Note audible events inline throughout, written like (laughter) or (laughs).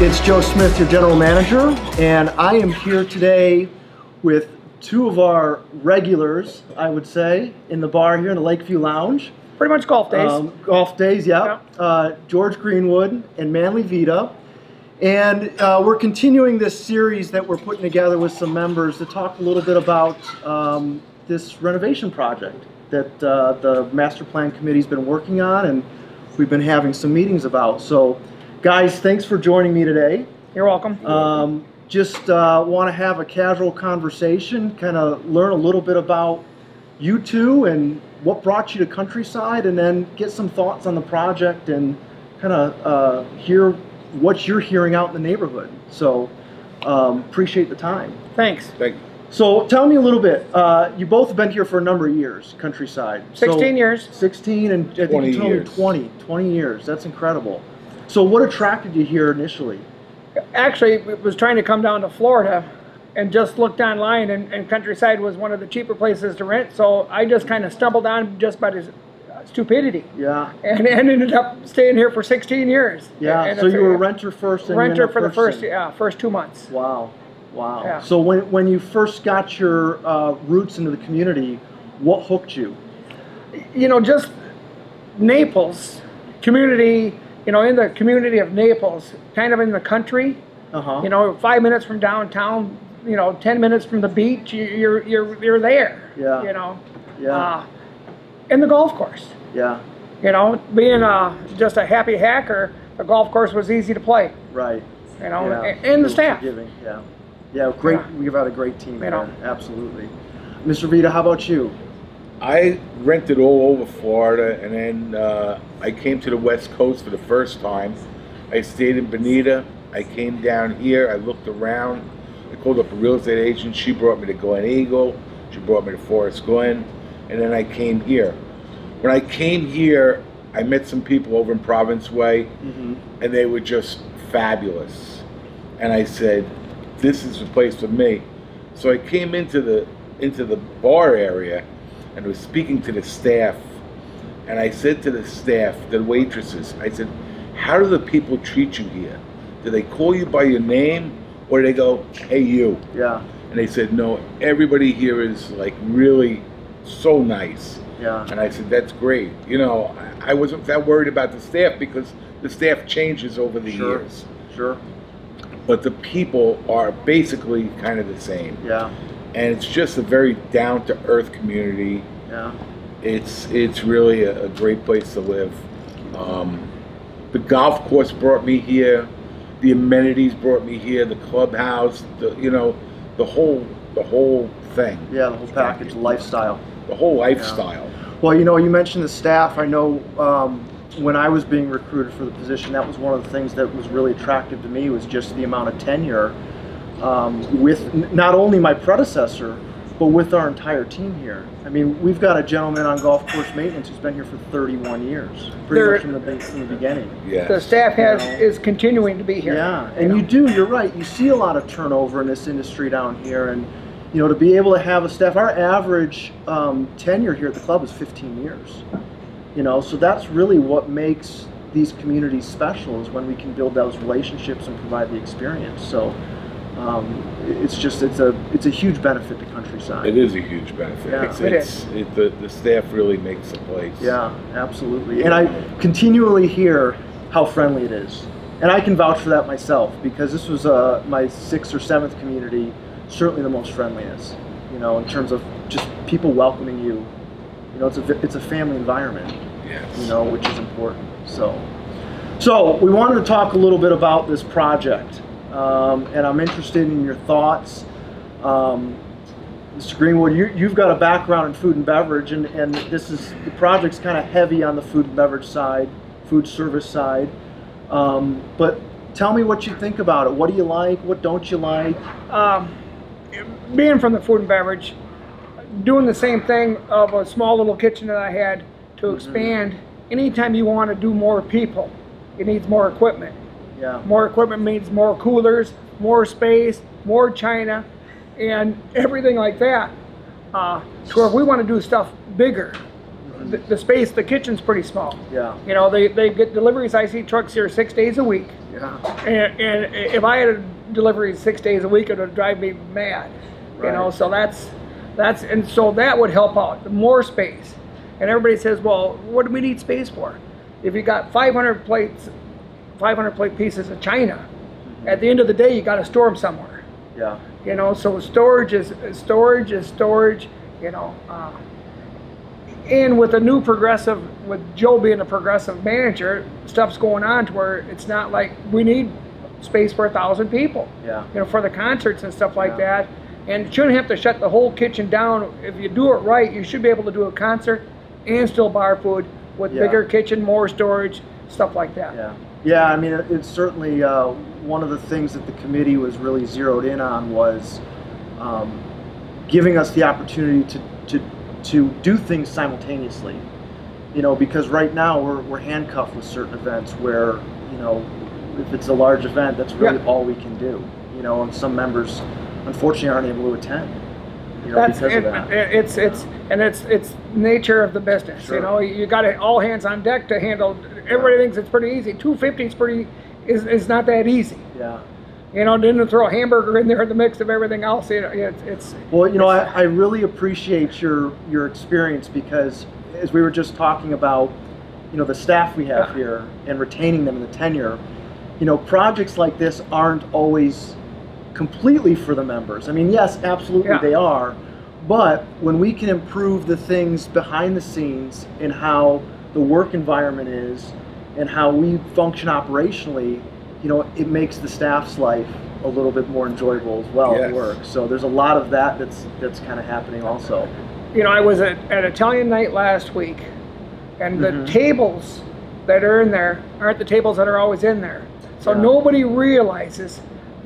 It's Joe Smith, your general manager, and I am here today with two of our regulars, I would say, in the bar here in the Lakeview Lounge. Pretty much golf days. Um, golf days, yeah. Yep. Uh, George Greenwood and Manley Vita. And uh, we're continuing this series that we're putting together with some members to talk a little bit about um, this renovation project that uh, the master plan committee's been working on and we've been having some meetings about. So, guys, thanks for joining me today. You're welcome. Um, just uh, want to have a casual conversation, kind of learn a little bit about you two and what brought you to Countryside, and then get some thoughts on the project and kind of uh, hear what you're hearing out in the neighborhood. So um, appreciate the time. Thanks. Thank you. So tell me a little bit. Uh, you both have been here for a number of years, Countryside. So- 16 years. 16 and I think 20 you told me years. 20, 20 years. That's incredible. So what attracted you here initially? Actually, it was trying to come down to Florida and just looked online, and, and Countryside was one of the cheaper places to rent. So I just kind of stumbled on just by his uh, stupidity Yeah. and, and ended up staying here for 16 years. Yeah, And so you were a renter first and renter for the first, yeah, first two months. Wow, wow. Yeah. So when, when you first got your uh, roots into the community, what hooked you? you know, just Naples community, you know, in the community of Naples, kind of in the country, Uh-huh. you know, five minutes from downtown, you know, ten minutes from the beach, you- you're you're you're there. Yeah. You know. Yeah, Uh, and the golf course, yeah, you know, being uh, just a happy hacker, the golf course was easy to play, right. you know, yeah. and, and the staff. forgiving, Yeah, yeah, great. Yeah. We've had a great team You know. absolutely. Mr. Vita, how about you? I rented all over Florida, and then uh, I came to the West Coast for the first time. I stayed in Bonita. I came down here. I looked around. I called up a real estate agent. She brought me to Glen Eagle. She brought me to Forest Glen, and then I came here. When I came here, I met some people over in Province Way, Mm-hmm. and they were just fabulous. And I said, "This is the place for me." So I came into the into the bar area and was speaking to the staff. And I said to the staff, the waitresses, I said, "How do the people treat you here? Do they call you by your name, or do they go, hey you?" Yeah, And they said, "No, everybody here is like really so nice." yeah, And I said, that's great. You know, I I wasn't that worried about the staff because the staff changes over the Sure. years. sure. But the people are basically kind of the same. Yeah, And it's just a very down to earth community. yeah, It's it's really a, a great place to live. Um, the golf course brought me here. The amenities brought me here. The clubhouse, the you know, the whole the whole thing, yeah. The whole package, lifestyle. the whole lifestyle. Well, you know, you mentioned the staff. I know um, when I was being recruited for the position, that was one of the things that was really attractive to me was just the amount of tenure um, with n- not only my predecessor, but with our entire team here. I mean, we've got a gentleman on golf course maintenance who's been here for 31 years, pretty There- much from the, from the beginning. Yes. The staff has You know. is continuing to be here. Yeah, you and know. you do. You're right. You see a lot of turnover in this industry down here, and you know to be able to have a staff. Our average um, tenure here at the club is 15 years. You know, so that's really what makes these communities special is when we can build those relationships and provide the experience. So um, it's just it's a it's a huge benefit to countryside. It is a huge benefit. Yeah. it's, It it's, it, the, the staff really makes the place. Yeah, absolutely. And I continually hear how friendly it is. And I can vouch for that myself because this was uh, my sixth or seventh community, certainly the most friendliest, you know, in terms of just people welcoming you. You know, it's a, it's a family environment, Yes. you know, which is important. So, so we wanted to talk a little bit about this project. Um, and I'm interested in your thoughts. Um, Mr. Greenwood, you, you've got a background in food and beverage, and, and this is the project's kind of heavy on the food and beverage side, food service side. Um, but tell me what you think about it. What do you like? What don't you like? um, being from the food and beverage, doing the same thing of a small little kitchen that I had to Mm-hmm. expand. Anytime you want to do more people, it needs more equipment. Yeah, More equipment means more coolers, more space, more china, and everything like that. Uh, so if we want to do stuff bigger, the, the space, the kitchen's pretty small. Yeah. You know, they, they get deliveries. I see trucks here six days a week. Yeah. And, and if I had a delivery six days a week, it would drive me mad. Right. You know, so that's that's and so that would help out more space. And everybody says, well, what do we need space for? If you got 500 plates, 500 plate pieces of china, at the end of the day, you got to store them somewhere. Yeah. You know, so storage is storage is storage. You know, uh, and with a new progressive, with Joe being a progressive manager, stuff's going on to where it's not like we need space for a thousand people. Yeah. You know, for the concerts and stuff like Yeah. that. And you shouldn't have to shut the whole kitchen down. If you do it right, you should be able to do a concert and still bar food with Yeah. bigger kitchen, more storage, stuff like that. Yeah, yeah. I mean, it's certainly uh, one of the things that the committee was really zeroed in on was um, giving us the opportunity to, to to do things simultaneously. You know, because right now we're, we're handcuffed with certain events where you know if it's a large event, that's really Yeah. all we can do. You know, and some members unfortunately aren't able to attend. You know, That's because it, of that. it's it's and it's it's nature of the business. Sure. You know, you got it all hands on deck to handle. Everybody thinks it's pretty easy. Two fifty is pretty is is not that easy. yeah. You know, then to throw a hamburger in there in the mix of everything else, you know, it's it's Well, you know, I, I really appreciate your your experience because as we were just talking about, you know, the staff we have Yeah. here and retaining them in the tenure, you know, projects like this aren't always completely for the members. I mean, yes, absolutely Yeah. they are, but when we can improve the things behind the scenes and how the work environment is and how we function operationally, you know, it makes the staff's life a little bit more enjoyable as well at work. So there's a lot of that that's that's kind of happening also. you know, I was at, at Italian night last week, and the Mhm. tables that are in there aren't the tables that are always in there. So Yeah. nobody realizes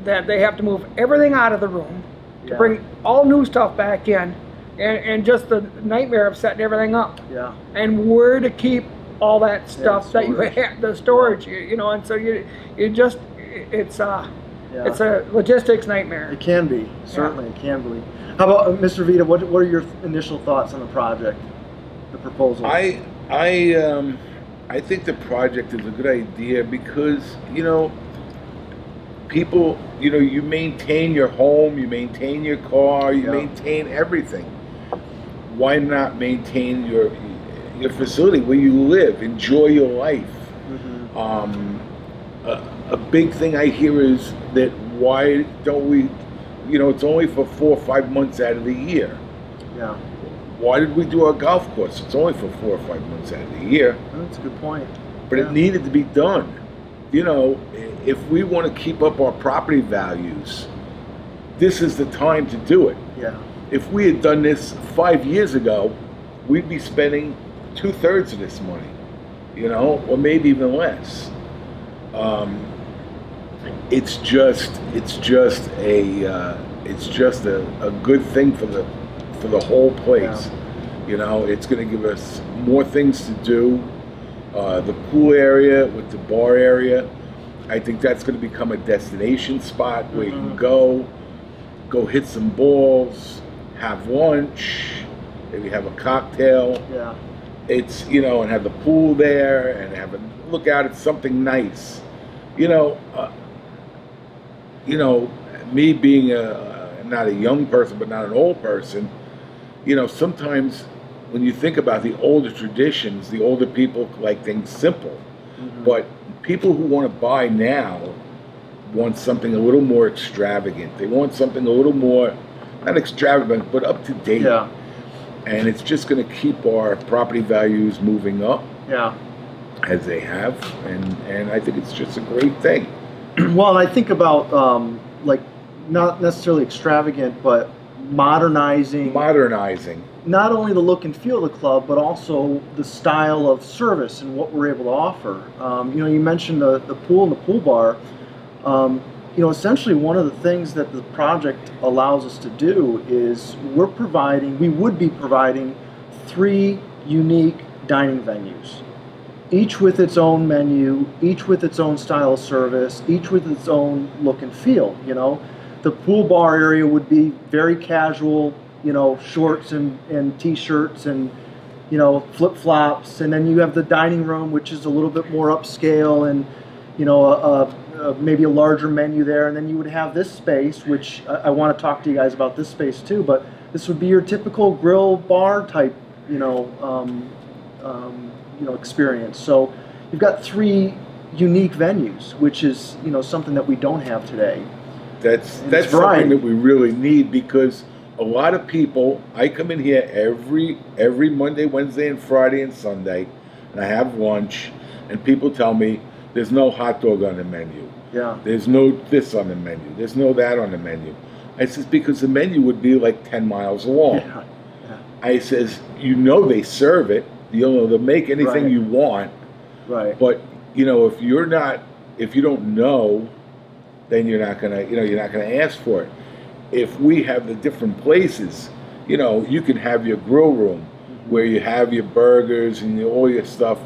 that they have to move everything out of the room to Yeah. bring all new stuff back in, and, and just the nightmare of setting everything up, Yeah. and where to keep all that stuff yeah, that you storage. have, the storage, you, you know, and so you, you just, it's uh, Yeah. it's a logistics nightmare. It can be certainly. It can be. How about uh, Mr. Vita? What what are your initial thoughts on the project, the proposal? I I um I think the project is a good idea because you know people you know you maintain your home, you maintain your car, you Yeah. maintain everything. Why not maintain your your facility where you live? Enjoy your life. Mhm. Um, a, a big thing I hear is that why don't we, you know, it's only for four or five months out of the year. Yeah, Why did we do our golf course? It's only for four or five months out of the year, that's a good point. but Yeah. it needed to be done. You know, if we want to keep up our property values, this is the time to do it. Yeah, If we had done this five years ago, we'd be spending two thirds of this money, you know, or maybe even less. Um, it's just, it's just a, uh, it's just a, a good thing for the, for the whole place. You know, it's going to give us more things to do. Uh, the pool area with the bar area, I think that's going to become a destination spot where you can go, go hit some balls, have lunch, maybe have a cocktail. yeah, It's you know, and have the pool there, and have a look out at something nice. You know, uh, you know, me being a not a young person, but not an old person. You know, sometimes when you think about the older traditions, the older people like things simple. Mhm. But people who want to buy now want something a little more extravagant. They want something a little more, not extravagant, but up to date. yeah, And it's just going to keep our property values moving up yeah. as they have. And, and I think it's just a great thing. (clears throat) well, I think about um, like not necessarily extravagant, but modernizing Modernizing. not only the look and feel of the club, but also the style of service and what we're able to offer. Um, you know, you mentioned the, the pool and the pool bar. Um, you know, essentially one of the things that the project allows us to do is we're providing, we would be providing three unique dining venues, each with its own menu, each with its own style of service, each with its own look and feel. You know, the pool bar area would be very casual, you know, shorts and, and t-shirts and you know, flip flops, and then you have the dining room, which is a little bit more upscale and, you know, a, a, maybe a larger menu there. And then you would have this space, which I, I want to talk to you guys about this space too. But this would be your typical grill bar type, you know, um, um, you know, experience. So you've got three unique venues, which is you know something that we don't have today. That's And that's something that we really need because a lot of people. I come in here every every Monday, Wednesday, and Friday and Sunday, and I have lunch, and people tell me there's no hot dog on the menu. Yeah, There's no this on the menu. There's no that on the menu. I says because the menu would be like ten miles long. yeah, yeah. I says you know they serve it. You know they'll make anything Right. you want. right. But you know, if you're not, if you don't know, then you're not gonna, you know, you're not gonna ask for it. If we have the different places, you know, you can have your grill room mm-hmm. where you have your burgers and your, all your stuff,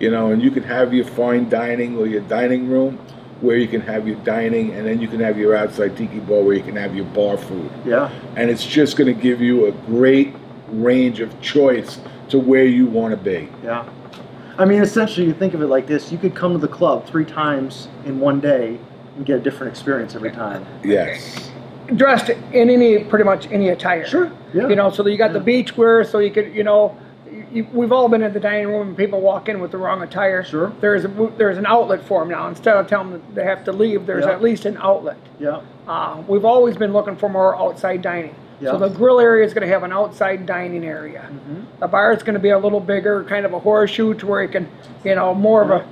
you know, and you can have your fine dining or your dining room where you can have your dining, and then you can have your outside tiki bar where you can have your bar food, Yeah, and it's just gonna give you a great range of choice to where you want to be. yeah. I mean, essentially, you think of it like this: you could come to the club three times in one day and get a different experience every time. Yes. dressed in any pretty much any attire. Sure. Yeah. You know, so you got the beach wear, so you could, you know, you, we've all been in the dining room and people walk in with the wrong attire. Sure. There's a there's an outlet for them now. Instead of telling them they have to leave, there's Yeah. at least an outlet. Yeah. Uh, we've always been looking for more outside dining. Yeah. So the grill area is going to have an outside dining area. Mhm. The bar is going to be a little bigger, kind of a horseshoe, to where you can, you know, more of a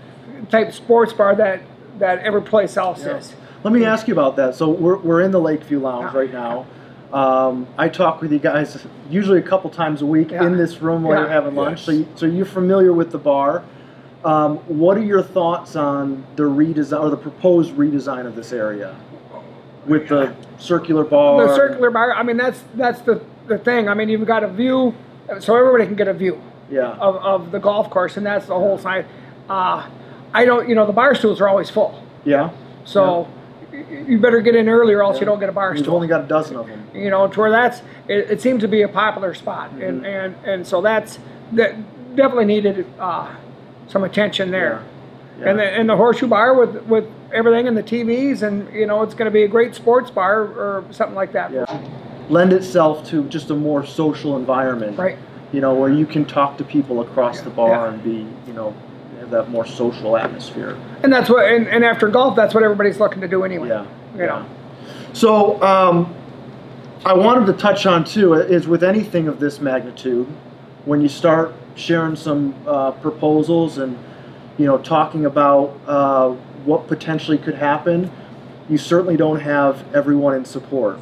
type sports bar that that every place else Yeah. is. Let me ask you about that. So we're, we're in the Lakeview Lounge Yeah. right now. Um, I talk with you guys usually a couple times a week Yeah. in this room while Yeah. you're having lunch. Yes. So, you, so you're familiar with the bar. Um, what are your thoughts on the redesign or the proposed redesign of this area with the circular bar? the circular bar. I mean, that's that's the the thing. I mean, you've got a view, so everybody can get a view Yeah. of, of the golf course, and that's the whole side. Uh, I don't, you know, the bar stools are always full, yeah. so y you better get in early, or else you don't get a bar You've stool. only got a dozen of them. you know, to where that's it, it seems to be a popular spot, and, Mhm. and and so that's that definitely needed uh, some attention there. Yeah. And the and the horseshoe bar with with everything and the TVs, and you know, it's going to be a great sports bar or something like that. Yeah. Lend itself to just a more social environment. Right. you know, where you can talk to people across the bar Yeah. and be, you know, have that more social atmosphere. And that's what, and, and after golf, that's what everybody's looking to do anyway. Yeah. You know. So, um, I wanted to touch on too is with anything of this magnitude, when you start sharing some uh, proposals and you know talking about uh, what potentially could happen, you certainly don't have everyone in support.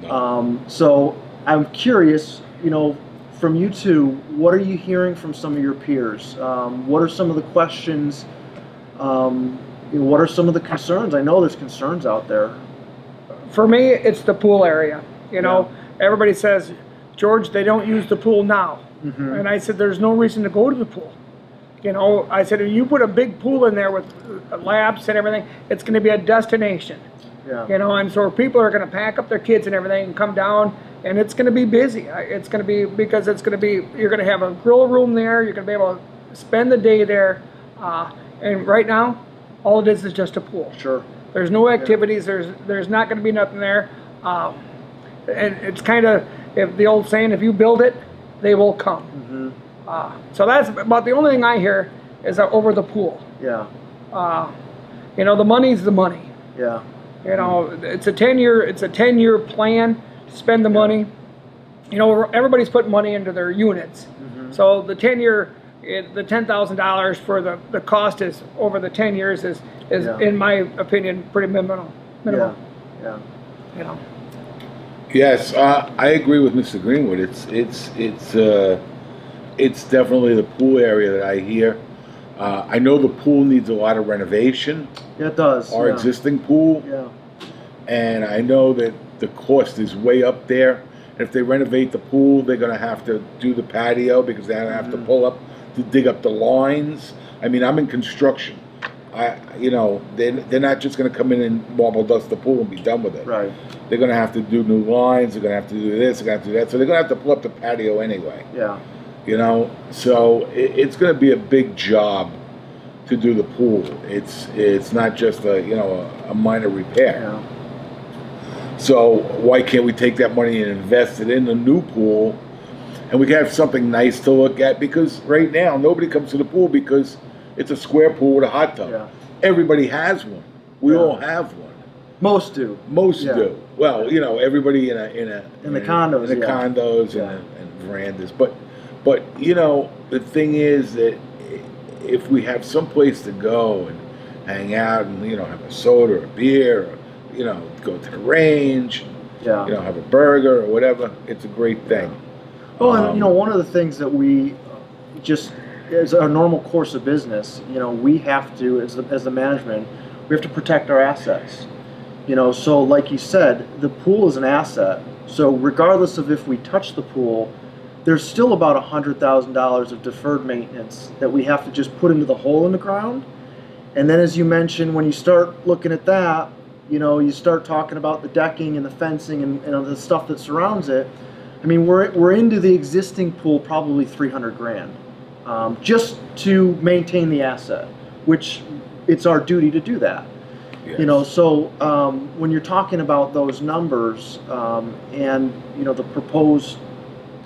No. Um, so I'm curious, you know, from you two, what are you hearing from some of your peers? Um, what are some of the questions? Um, you know, what are some of the concerns? I know there's concerns out there. For me, it's the pool area. You know, everybody says, George, they don't use the pool now. Mhm. And I said, there's no reason to go to the pool. You know, I said, if you put a big pool in there with uh, laps and everything, it's going to be a destination. Yeah. You know, and so people are going to pack up their kids and everything and come down, and it's going to be busy. It's going to be because it's going to be you're going to have a grill room there. You're going to be able to spend the day there, uh, and right now, all it is is just a pool. Sure. There's no activities. There's there's not going to be nothing there, um, and it's kind of if the old saying, if you build it, they will come. hmm Uh, so that's about the only thing I hear is uh, over the pool. Yeah. Uh, you know, the money's the money. Yeah. You know, it's a ten year it's a ten year plan to spend the money. You know, everybody's putting money into their units, Mhm. so the ten year it, the ten thousand dollars for the, the cost is over the ten years is is Yeah. in my opinion pretty minimal. Minimal. Yeah. You know. Yes, uh, I agree with Mr. Greenwood. It's it's it's uh, it's definitely the pool area that I hear. Uh, I know the pool needs a lot of renovation, Yeah. It does. our yeah. existing pool, Yeah. and I know that the cost is way up there. And if they renovate the pool, they're going to have to do the patio because they're going to have to Mhm. pull up to dig up the lines. I mean, I'm in construction. I, you know, they're, they're not just going to come in and marble dust the pool and be done with it. Right. They're going to have to do new lines. They're going to have to do this. They're going to have to do that. So they're going to have to pull up the patio anyway. Yeah. You know, so it, it's going to be a big job to do the pool. It's it's not just a you know a, a minor repair. Yeah. So why can't we take that money and invest it in a new pool, and we can have something nice to look at? Because right now nobody comes to the pool because it's a square pool with a hot tub. Yeah. Everybody has one. We Yeah. all have one. Most do. Most do. Well, you know, everybody in a in a In the condos, in the condos and, and verandas. But but you know, the thing is that if we have some place to go and hang out and you know have a soda or a beer, or you know, go to the range, Yeah. you know, have a burger or whatever, it's a great thing. Well, and Um, you know, one of the things that we just as our normal course of business, you know, we have to as the, as the management, we have to protect our assets. You know, so like you said, the pool is an asset. So regardless of if we touch the pool, there's still about a hundred thousand dollars of deferred maintenance that we have to just put into the hole in the ground. And then, as you mentioned, when you start looking at that, you know, you start talking about the decking and the fencing and, and the stuff that surrounds it. I mean, we're, we're into the existing pool probably 300 grand um, just to maintain the asset, which it's our duty to do that. You know, so um, when you're talking about those numbers um, and you know the proposed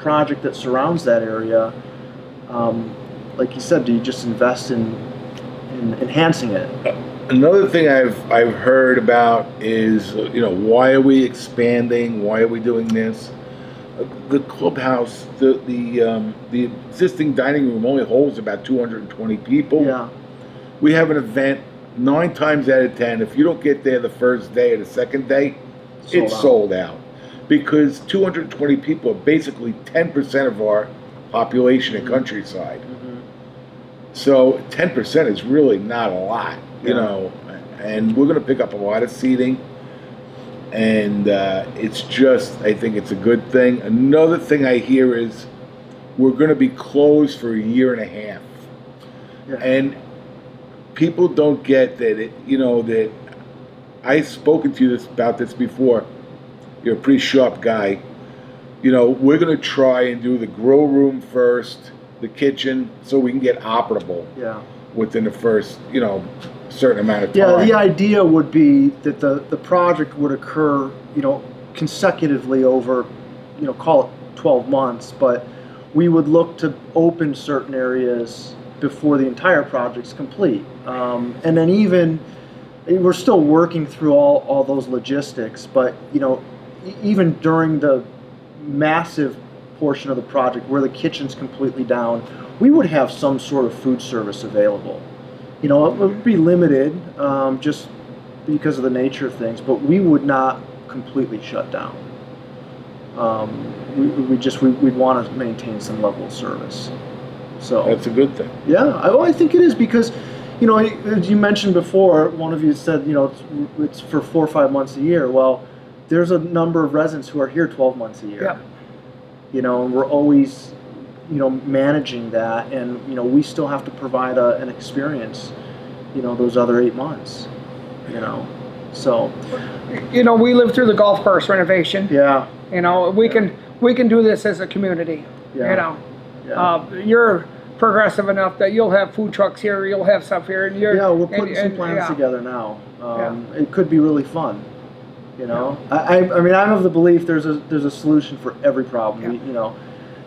project that surrounds that area, um, like you said, do you just invest in, in enhancing it? Another thing I've I've heard about is you know why are we expanding? Why are we doing this? The clubhouse, the the um, the existing dining room only holds about 220 people. Yeah, We have an event nine times out of ten. If you don't get there the first day or the second day, Sold it's out. sold out because 220 people are basically 10% of our population in Mhm. countryside. Mhm. So 10% is really not a lot, you Yeah. know. And we're going to pick up a lot of seating. And uh, it's just, I think it's a good thing. Another thing I hear is we're going to be closed for a year and a half. yeah. And people don't get that, it, you know, that I've spoken to you this, about this before. You're a pretty sharp guy. You know, we're going to try and do the grow room first, the kitchen, so we can get operable yeah. within the first, you know, certain amount of time. Yeah, the idea would be that the, the project would occur, you know, consecutively over, you know, call it 12 months, but we would look to open certain areas before the entire project's complete. Um, and then even, we're still working through all, all those logistics, but, you know, even during the massive portion of the project where the kitchen's completely down, we would have some sort of food service available you know, it would be limited um, just because of the nature of things, but we would not completely shut down. Um, we, we just we, we'd want to maintain some level of service. So That's a good thing. yeah, I, well, I think it is because, you know, as you mentioned before, one of you said, you know, it's, it's for four or five months a year. Well, there's a number of residents who are here 12 months a year. Yep. You know, and we're always, you know, managing that, and you know, we still have to provide a, an experience, you know, those other eight months. You know, so You know, we lived through the golf course renovation. yeah, You know, we can we can do this as a community. Yeah. You know, yeah. uh, you're progressive enough that you'll have food trucks here, you'll have stuff here, and you're yeah, we're and- putting some and- plans yeah. together now. Um, It could be really fun. You know, I, I, I mean, I'm of the belief there's a there's a solution for every problem. We, Yeah. you know,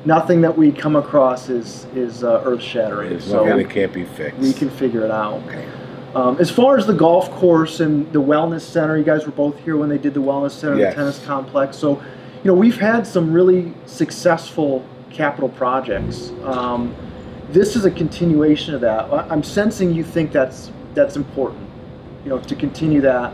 nothing that we come across is is uh, earth shattering. There's So nothing that can't be fixed. we can figure it out. Okay. Um, as far as the golf course and the wellness center, you guys were both here when they did the wellness center, Yes. the tennis complex. So, you know, we've had some really successful capital projects. Um, this is a continuation of that. I- I'm sensing you think that's that's important. You know, to continue that.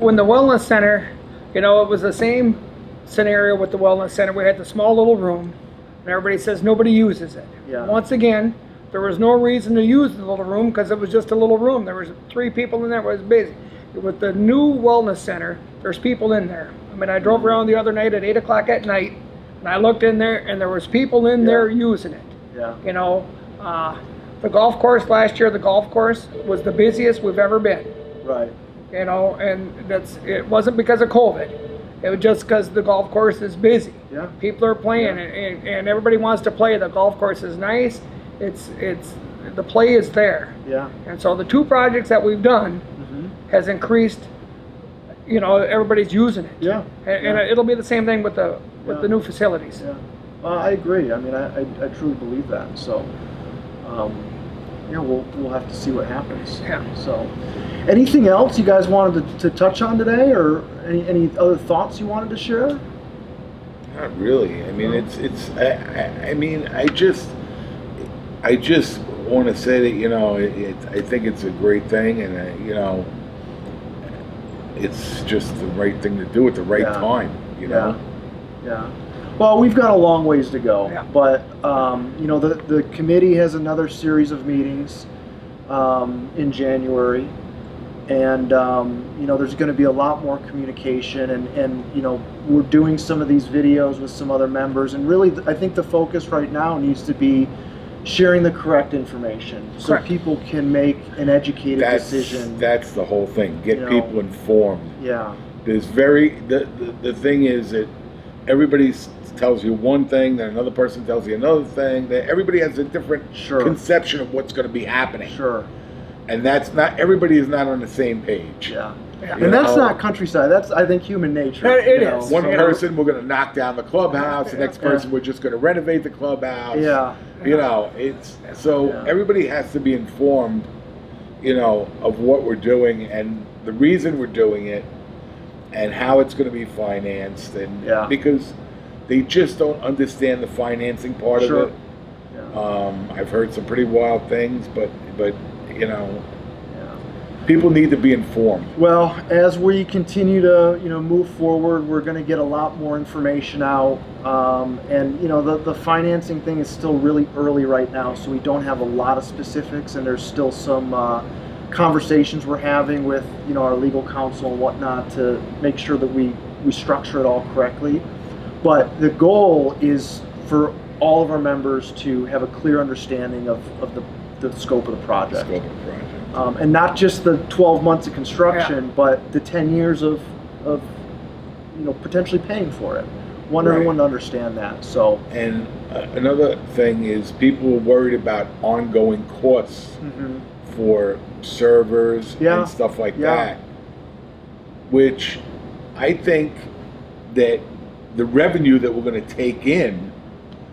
When the wellness center, you know, it was the same scenario with the wellness center. We had the small little room, and everybody says nobody uses it. Yeah. Once again, there was no reason to use the little room because it was just a little room. There was three people in there. It was busy. With the new wellness center, there's people in there. I mean, I drove around the other night at eight o'clock at night, and I looked in there, and there was people in Yeah. there using it. Yeah. You know, uh, the golf course last year, the golf course was the busiest we've ever been Right. You know, and that's it wasn't because of COVID. It was just because the golf course is busy. Yeah. People are playing, Yeah. and, and, everybody wants to play. The golf course is nice. It's it's the play is there, Yeah. and so the two projects that we've done hmm has increased. You know, everybody's using it. Yeah. And, and it'll be the same thing with the with Yeah. the new facilities. Yeah, well, I agree. I mean, I, I, I truly believe that. So, um, yeah, we'll we'll have to see what happens. Yeah. So, anything else you guys wanted to, to touch on today, or any any other thoughts you wanted to share? Not really. I mean, No. it's it's. I, I, I mean, I just, I just want to say that you know, it, it, I think it's a great thing, and uh, you know, it's just the right thing to do at the right Yeah. time. You know. Yeah. Well, we've got a long ways to go, Yeah. but um, you know, the the committee has another series of meetings um, in January, and um, you know, there's going to be a lot more communication, and and you know, we're doing some of these videos with some other members, and really, I think the focus right now needs to be sharing the correct information so Correct. people can make an educated That's decision. that's the whole thing. Get You know. people informed. yeah. There's very the, the the thing is that everybody tells you one thing, then another person tells you another thing. That everybody has a different Sure. conception of what's going to be happening, Sure. and that's not everybody is not on the same page. Yeah. Yeah. You And that's know, not countryside. That's I think human nature. It- it you know, is. One so- person we're going to knock down the clubhouse. The next Yeah. person we're just going to renovate the clubhouse. Yeah. You know, it's so Yeah. everybody has to be informed. You know of what we're doing and the reason we're doing it, and how it's going to be financed, and Yeah. because they just don't understand the financing part Sure. of it. Yeah. Um, I've heard some pretty wild things, but but you know, people need to be informed. Well, as we continue to you know move forward, we're going to get a lot more information out, um, and you know the the financing thing is still really early right now, so we don't have a lot of specifics, and there's still some. Uh, conversations we're having with you know our legal counsel and whatnot to make sure that we we structure it all correctly but the goal is for all of our members to have a clear understanding of, of the, the scope of the project Scope of the project. um, and not just the 12 months of construction, but the 10 years of, of, you know, potentially paying for it. Want Right. everyone to understand that. So, And uh, another thing is people are worried about ongoing costs for servers Yeah. and stuff like Yeah. that. Which I think that the revenue that we're going to take in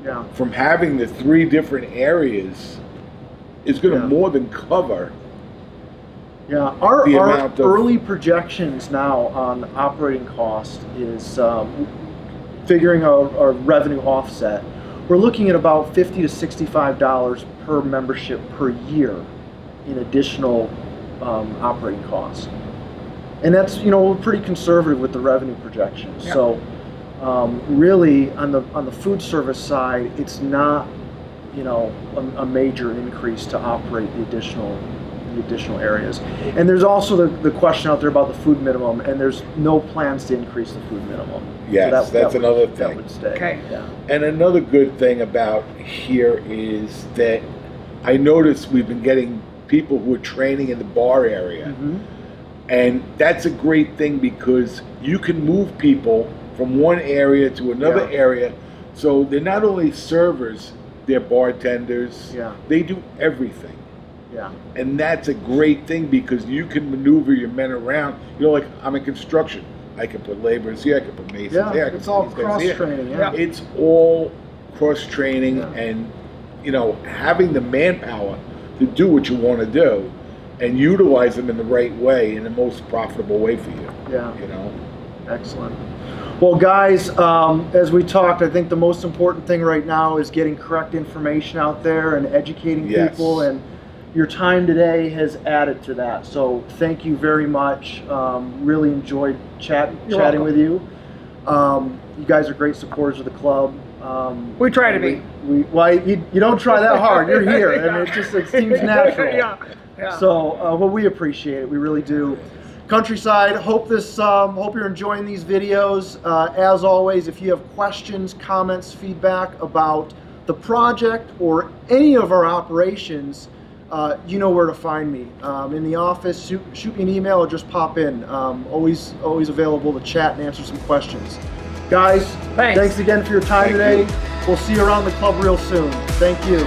yeah, from having the three different areas is going to more than cover. yeah. Our, The our early projections now on operating cost is um, figuring our, our revenue offset. We're looking at about 50 to 65 dollars per membership per year in additional um, operating costs. And that's, you know, we're pretty conservative with the revenue projections. Yeah. So um, really on the, on the food service side, it's not, you know, a, a major increase to operate the additional, the additional areas. And there's also the, the question out there about the food minimum, and there's no plans to increase the food minimum. So Yes, that- that's that would- another That thing. would stay. Okay. Yeah. And another good thing about here is that I noticed we've been getting people who are training in the bar area. Mhm. And that's a great thing because you can move people from one area to another Yeah. area. So they're not only servers, they're bartenders. Yeah. They do everything. Yeah. And that's a great thing because you can maneuver your men around. You know, like I'm in construction. I can put laborers here, I can put masons Yeah. here. I can It's all cross training. Yeah. Yeah. It's all cross training Yeah. and you know having the manpower to do what you want to do and utilize them in the right way in the most profitable way for you. Yeah. You know. Excellent. Well, guys, um, as we talked, I think the most important thing right now is getting correct information out there and educating Yes. people. And your time today has added to that. So thank you very much. Um, really enjoyed chat, You're chatting welcome. with you. Um, you guys are great supporters of the club. Um, We try to be. We, well, you, you don't try that hard. You're here, and it just it seems (laughs) natural. yeah. Yeah. So, uh, well, we appreciate it. We really do. Countryside, hope this, um, hope you're enjoying these videos. Uh, as always, if you have questions, comments, feedback about the project or any of our operations, uh, you know where to find me. Um, in the office, shoot, shoot me an email or just pop in. Um, always, always available to chat and answer some questions. Guys, Thanks. thanks again for your time Thank today. We'll see you around the club real soon. Thank you.